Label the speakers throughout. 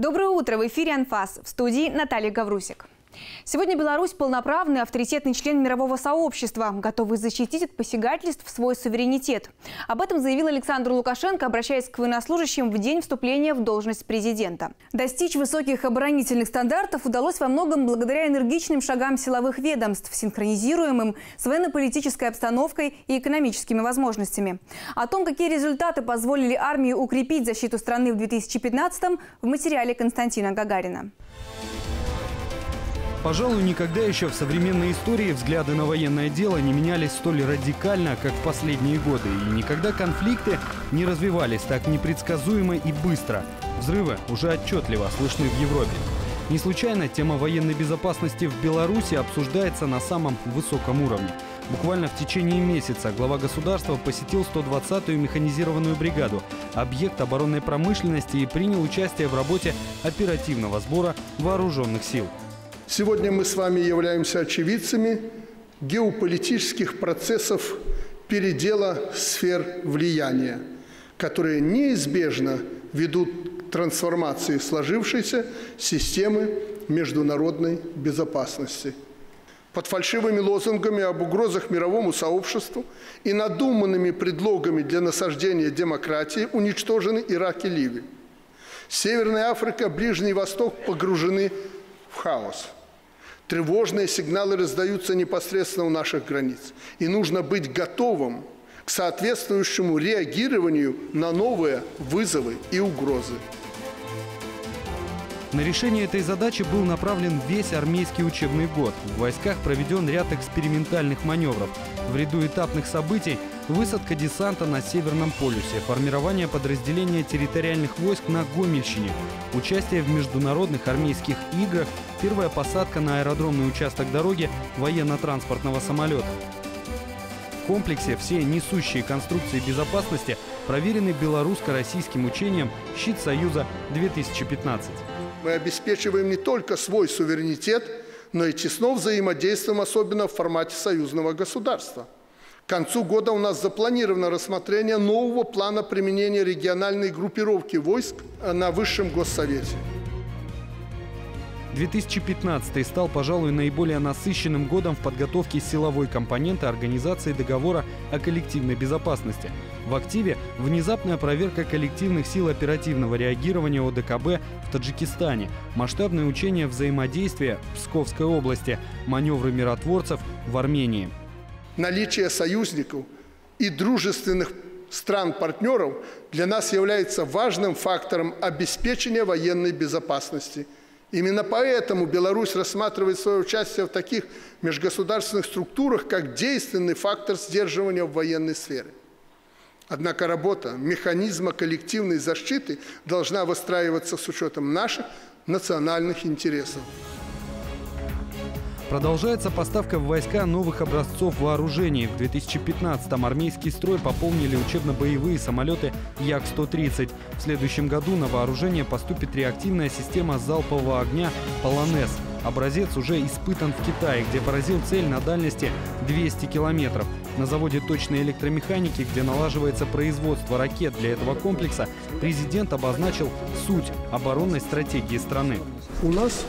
Speaker 1: Доброе утро! В эфире «Анфас». В студии Наталья Гаврусик. Сегодня Беларусь – полноправный авторитетный член мирового сообщества, готовый защитить от посягательств свой суверенитет. Об этом заявил Александр Лукашенко, обращаясь к военнослужащим в день вступления в должность президента. Достичь высоких оборонительных стандартов удалось во многом благодаря энергичным шагам силовых ведомств, синхронизируемым с военно-политической обстановкой и экономическими возможностями. О том, какие результаты позволили армии укрепить защиту страны в 2015-м, в материале Константина Гагарина.
Speaker 2: Пожалуй, никогда еще в современной истории взгляды на военное дело не менялись столь радикально, как в последние годы. И никогда конфликты не развивались так непредсказуемо и быстро. Взрывы уже отчетливо слышны в Европе. Не случайно тема военной безопасности в Беларуси обсуждается на самом высоком уровне. Буквально в течение месяца глава государства посетил 120-ю механизированную бригаду, объект оборонной промышленности и принял участие в работе оперативного сбора вооруженных сил.
Speaker 3: Сегодня мы с вами являемся очевидцами геополитических процессов передела сфер влияния, которые неизбежно ведут к трансформации сложившейся системы международной безопасности. Под фальшивыми лозунгами об угрозах мировому сообществу и надуманными предлогами для насаждения демократии уничтожены Ирак и Ливия. Северная Африка, Ближний Восток погружены в хаос – Тревожные сигналы раздаются непосредственно у наших границ. И нужно быть готовым к соответствующему реагированию на новые вызовы и угрозы.
Speaker 2: На решение этой задачи был направлен весь армейский учебный год. В войсках проведен ряд экспериментальных маневров. В ряду этапных событий высадка десанта на Северном полюсе, формирование подразделения территориальных войск на Гомельщине, участие в международных армейских играх, первая посадка на аэродромный участок дороги военно-транспортного самолета. В комплексе все несущие конструкции безопасности проверены белорусско-российским учением «Щит Союза 2015».
Speaker 3: Мы обеспечиваем не только свой суверенитет, но и тесно взаимодействуем, особенно в формате союзного государства. К концу года у нас запланировано рассмотрение нового плана применения региональной группировки войск на Высшем Госсовете.
Speaker 2: 2015 стал, пожалуй, наиболее насыщенным годом в подготовке силовой компоненты Организации договора о коллективной безопасности. В активе внезапная проверка коллективных сил оперативного реагирования ОДКБ в Таджикистане, масштабное учение взаимодействия в Псковской области, маневры миротворцев в Армении.
Speaker 3: Наличие союзников и дружественных стран-партнеров для нас является важным фактором обеспечения военной безопасности – Именно поэтому Беларусь рассматривает свое участие в таких межгосударственных структурах как действенный фактор сдерживания в военной сфере. Однако работа механизма коллективной защиты должна выстраиваться с учетом наших национальных интересов.
Speaker 2: Продолжается поставка в войска новых образцов вооружений. В 2015-м армейский строй пополнили учебно-боевые самолеты Як-130. В следующем году на вооружение поступит реактивная система залпового огня «Полонез». Образец уже испытан в Китае, где поразил цель на дальности 200 километров. На заводе точной электромеханики, где налаживается производство ракет для этого комплекса, президент обозначил суть оборонной стратегии страны.
Speaker 3: У нас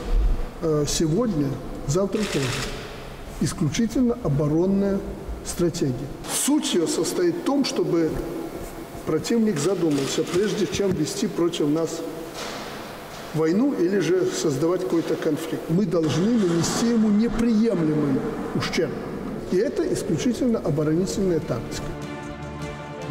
Speaker 3: э, сегодня завтра тоже. Исключительно оборонная стратегия. Суть ее состоит в том, чтобы противник задумался, прежде чем вести против нас войну или же создавать какой-то конфликт. Мы должны нанести ему неприемлемый ущерб. И это исключительно оборонительная тактика.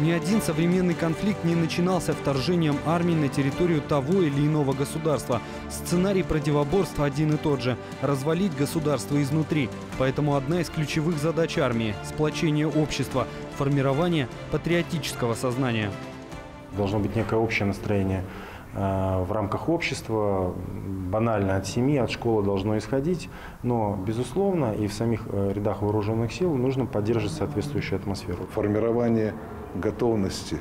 Speaker 2: Ни один современный конфликт не начинался вторжением армии на территорию того или иного государства. Сценарий противоборства один и тот же – развалить государство изнутри. Поэтому одна из ключевых задач армии – сплочение общества, формирование патриотического сознания.
Speaker 4: Должно быть некое общее настроение в рамках общества, банально от семьи, от школы должно исходить, но, безусловно, и в самих э, рядах вооруженных сил нужно поддерживать соответствующую атмосферу.
Speaker 5: Формирование готовности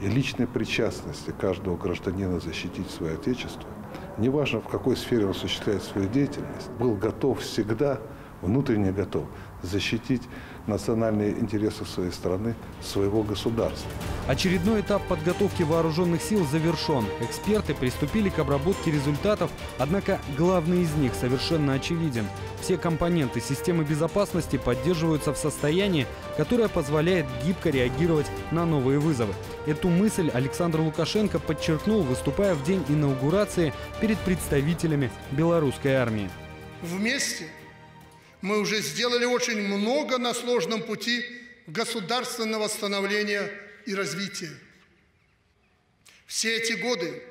Speaker 5: и личной причастности каждого гражданина защитить свое Отечество, неважно в какой сфере он осуществляет свою деятельность, был готов всегда, внутренне готов защитить национальные интересы своей страны, своего государства.
Speaker 2: Очередной этап подготовки вооруженных сил завершен. Эксперты приступили к обработке результатов, однако главный из них совершенно очевиден. Все компоненты системы безопасности поддерживаются в состоянии, которое позволяет гибко реагировать на новые вызовы. Эту мысль Александр Лукашенко подчеркнул, выступая в день инаугурации перед представителями белорусской армии.
Speaker 3: Вместе мы уже сделали очень много на сложном пути государственного становления и развития. Все эти годы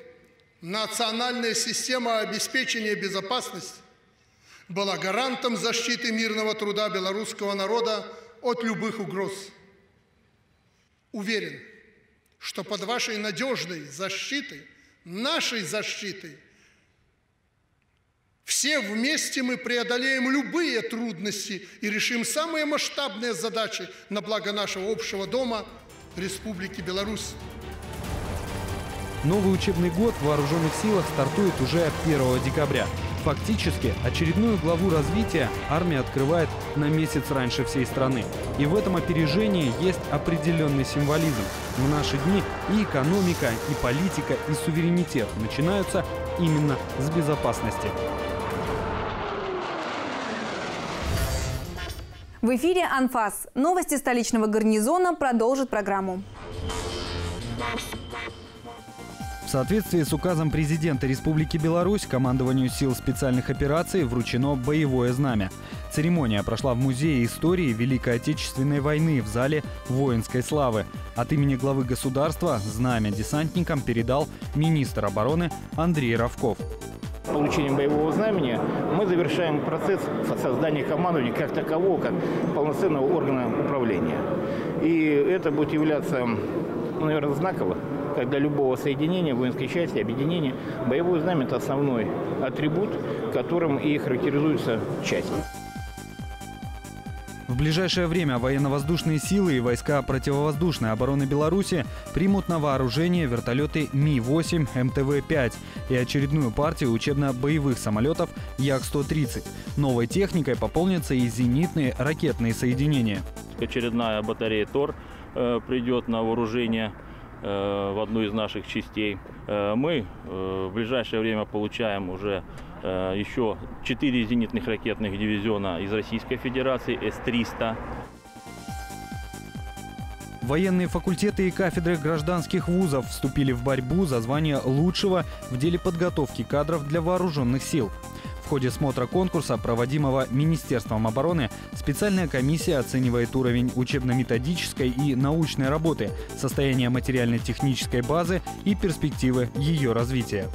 Speaker 3: национальная система обеспечения безопасности была гарантом защиты мирного труда белорусского народа от любых угроз. Уверен, что под вашей надежной защитой, нашей защитой, все вместе мы преодолеем любые трудности и решим самые масштабные задачи на благо нашего общего дома Республики Беларусь.
Speaker 2: Новый учебный год в вооруженных силах стартует уже 1 декабря. Фактически, очередную главу развития армия открывает на месяц раньше всей страны. И в этом опережении есть определенный символизм. В наши дни и экономика, и политика, и суверенитет начинаются именно с безопасности.
Speaker 1: В эфире «Анфас». Новости столичного гарнизона продолжат программу.
Speaker 2: В соответствии с указом президента Республики Беларусь командованию сил специальных операций вручено боевое знамя. Церемония прошла в Музее истории Великой Отечественной войны в зале воинской славы. От имени главы государства знамя десантникам передал министр обороны Андрей Равков
Speaker 6: получением боевого знамени мы завершаем процесс создания командования как такового, как полноценного органа управления. И это будет являться, ну, наверное, знаково, для любого соединения, воинской части, объединения. Боевое знамя – это основной атрибут, которым и характеризуется часть.
Speaker 2: В ближайшее время военно-воздушные силы и войска противовоздушной обороны Беларуси примут на вооружение вертолеты Ми-8 МТВ-5 и очередную партию учебно-боевых самолетов Як-130. Новой техникой пополнятся и зенитные ракетные соединения.
Speaker 7: Очередная батарея ТОР э, придет на вооружение э, в одну из наших частей. Э, мы в ближайшее время получаем уже еще 4 зенитных ракетных дивизиона из Российской Федерации С-300.
Speaker 2: Военные факультеты и кафедры гражданских вузов вступили в борьбу за звание лучшего в деле подготовки кадров для вооруженных сил. В ходе смотра конкурса, проводимого Министерством обороны, специальная комиссия оценивает уровень учебно-методической и научной работы, состояние материально-технической базы и перспективы ее развития.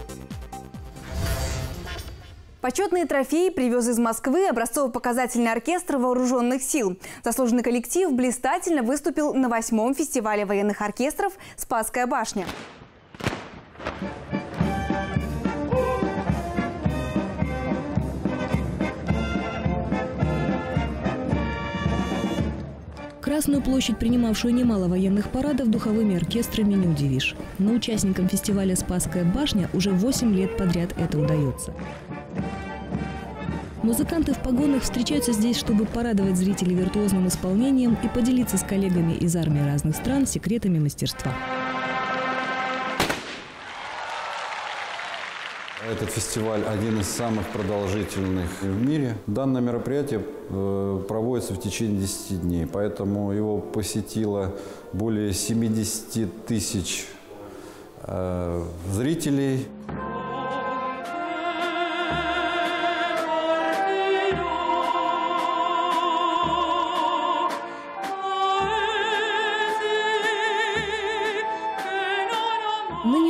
Speaker 1: Почетные трофеи привез из Москвы образцово-показательный оркестр вооруженных сил. Заслуженный коллектив блистательно выступил на восьмом фестивале военных оркестров «Спасская башня».
Speaker 8: Красную площадь, принимавшую немало военных парадов, духовыми оркестрами не удивишь. Но участникам фестиваля «Спасская башня» уже 8 лет подряд это удается. Музыканты в погонах встречаются здесь, чтобы порадовать зрителей виртуозным исполнением и поделиться с коллегами из армии разных стран секретами мастерства.
Speaker 9: Этот фестиваль один из самых продолжительных в мире. Данное мероприятие э, проводится в течение 10 дней, поэтому его посетило более 70 тысяч э, зрителей.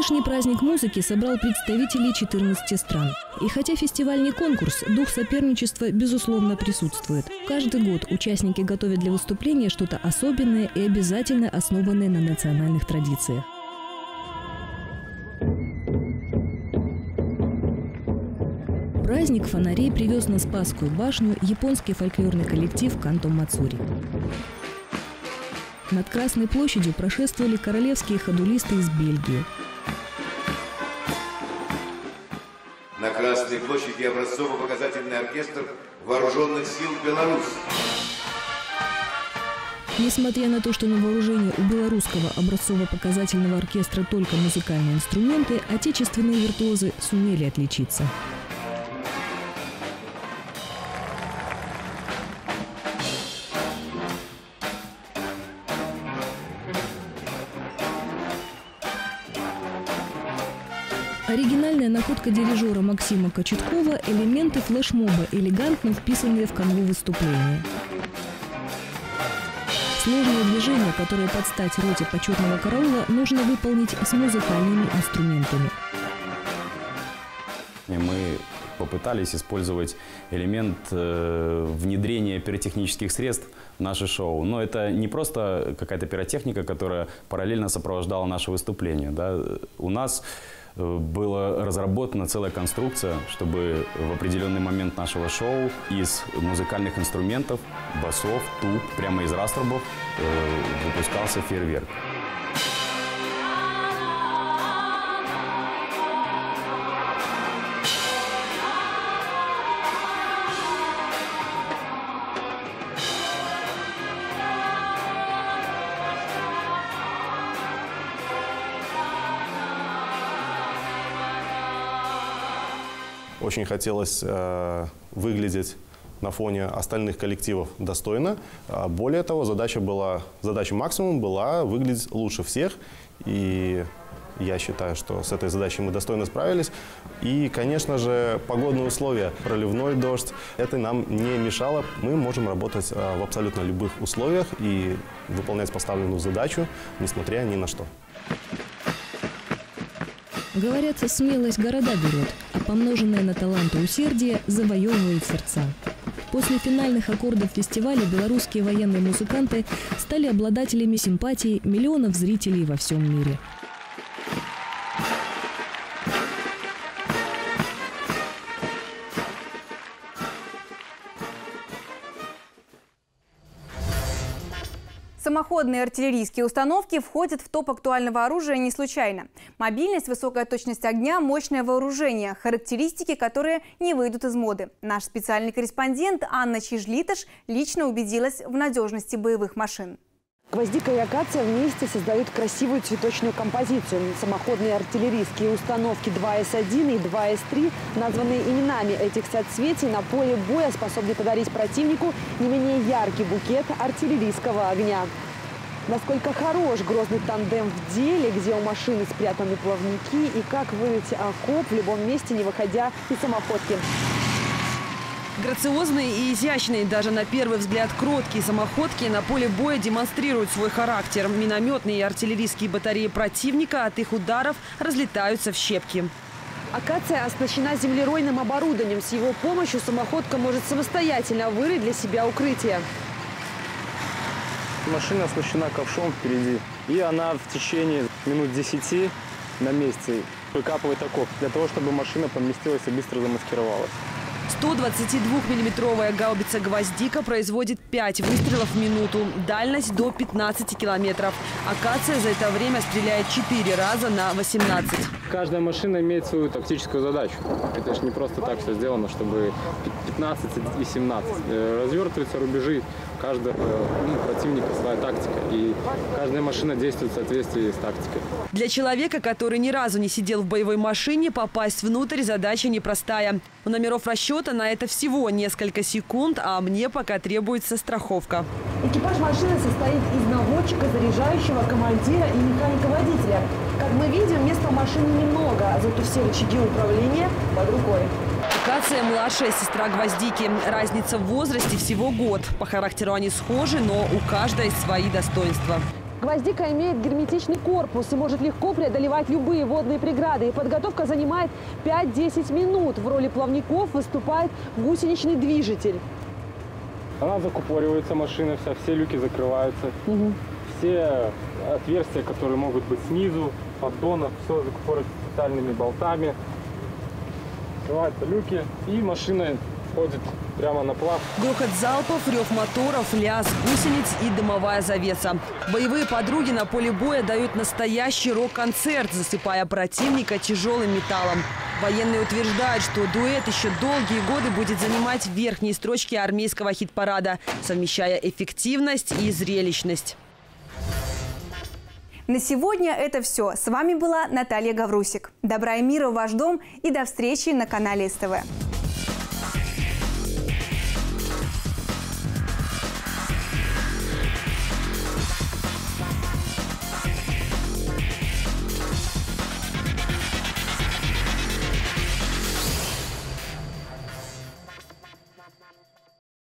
Speaker 8: Нынешний праздник музыки собрал представителей 14 стран. И хотя фестиваль не конкурс, дух соперничества безусловно присутствует. Каждый год участники готовят для выступления что-то особенное и обязательно основанное на национальных традициях. Праздник фонарей привез на Спасскую башню японский фольклорный коллектив Канто Мацури. Над Красной площадью прошествовали королевские ходулисты из Бельгии.
Speaker 10: Красной площади образцово-показательный оркестр Вооруженных сил Беларуси.
Speaker 8: Несмотря на то, что на вооружении у белорусского образцово-показательного оркестра только музыкальные инструменты, отечественные виртуозы сумели отличиться. Оригинальная находка дирижера Максима Кочеткова – элементы флешмоба, элегантно вписанные в канву выступления. Сложные движения, которые под стать роте почетного караула, нужно выполнить с музыкальными инструментами.
Speaker 11: Мы попытались использовать элемент э, внедрения пиротехнических средств в наше шоу. Но это не просто какая-то пиротехника, которая параллельно сопровождала наше выступление. Да? У нас была разработана целая конструкция, чтобы в определенный момент нашего шоу из музыкальных инструментов, басов, туб, прямо из раструбов э, выпускался фейерверк.
Speaker 12: Очень хотелось э, выглядеть на фоне остальных коллективов достойно. А более того, задача была, задача максимум была выглядеть лучше всех. И я считаю, что с этой задачей мы достойно справились. И, конечно же, погодные условия, проливной дождь, это нам не мешало. Мы можем работать э, в абсолютно любых условиях и выполнять поставленную задачу, несмотря ни на что.
Speaker 8: Говорят, смелость города берет, а помноженное на талант и усердие завоевывает сердца. После финальных аккордов фестиваля белорусские военные музыканты стали обладателями симпатии миллионов зрителей во всем мире.
Speaker 1: Самоходные артиллерийские установки входят в топ актуального оружия не случайно. Мобильность, высокая точность огня, мощное вооружение – характеристики, которые не выйдут из моды. Наш специальный корреспондент Анна Чижлиташ лично убедилась в надежности боевых машин.
Speaker 13: Гвоздика и акация вместе создают красивую цветочную композицию. Самоходные артиллерийские установки 2С1 и 2С3, названные именами этих соцветий, на поле боя способны подарить противнику не менее яркий букет артиллерийского огня. Насколько хорош грозный тандем в деле, где у машины спрятаны плавники и как вырыть окоп в любом месте, не выходя из самоходки. Грациозные и изящные, даже на первый взгляд кроткие самоходки на поле боя демонстрируют свой характер. Минометные и артиллерийские батареи противника от их ударов разлетаются в щепки. Акация оснащена землеройным оборудованием. С его помощью самоходка может самостоятельно вырыть для себя укрытие.
Speaker 14: Машина оснащена ковшом впереди. И она в течение минут 10 на месте выкапывает окоп, для того, чтобы машина поместилась и быстро замаскировалась.
Speaker 13: 122-миллиметровая гаубица «Гвоздика» производит 5 выстрелов в минуту. Дальность до 15 километров. Акация за это время стреляет 4 раза на 18.
Speaker 14: Каждая машина имеет свою тактическую задачу. Это же не просто так все сделано, чтобы 15 и 17. Э, развертываются рубежи каждого ну, противника своя тактика. И каждая машина действует в соответствии с тактикой.
Speaker 13: Для человека, который ни разу не сидел в боевой машине, попасть внутрь задача непростая. У номеров расчета на это всего несколько секунд, а мне пока требуется страховка. Экипаж машины состоит из наводчика, заряжающего, командира и механика-водителя. Как мы видим, места в машине немного, а зато все рычаги управления под рукой. Кация – младшая сестра Гвоздики. Разница в возрасте всего год. По характеру они схожи, но у каждой свои достоинства. Гвоздика имеет герметичный корпус и может легко преодолевать любые водные преграды. И подготовка занимает 5-10 минут. В роли плавников выступает гусеничный движитель.
Speaker 14: Она закупоривается, машина вся, все люки закрываются. Угу. Все отверстия, которые могут быть снизу, поддонов, все закупоривается специальными болтами. Открываются люки и машина входит прямо на плав.
Speaker 13: Грохот залпов, рев моторов, лязг гусениц и дымовая завеса. Боевые подруги на поле боя дают настоящий рок-концерт, засыпая противника тяжелым металлом. Военные утверждают, что дуэт еще долгие годы будет занимать верхние строчки армейского хит-парада, совмещая эффективность и зрелищность.
Speaker 1: На сегодня это все. С вами была Наталья Гаврусик. Добра и мира в ваш дом и до встречи на канале СТВ.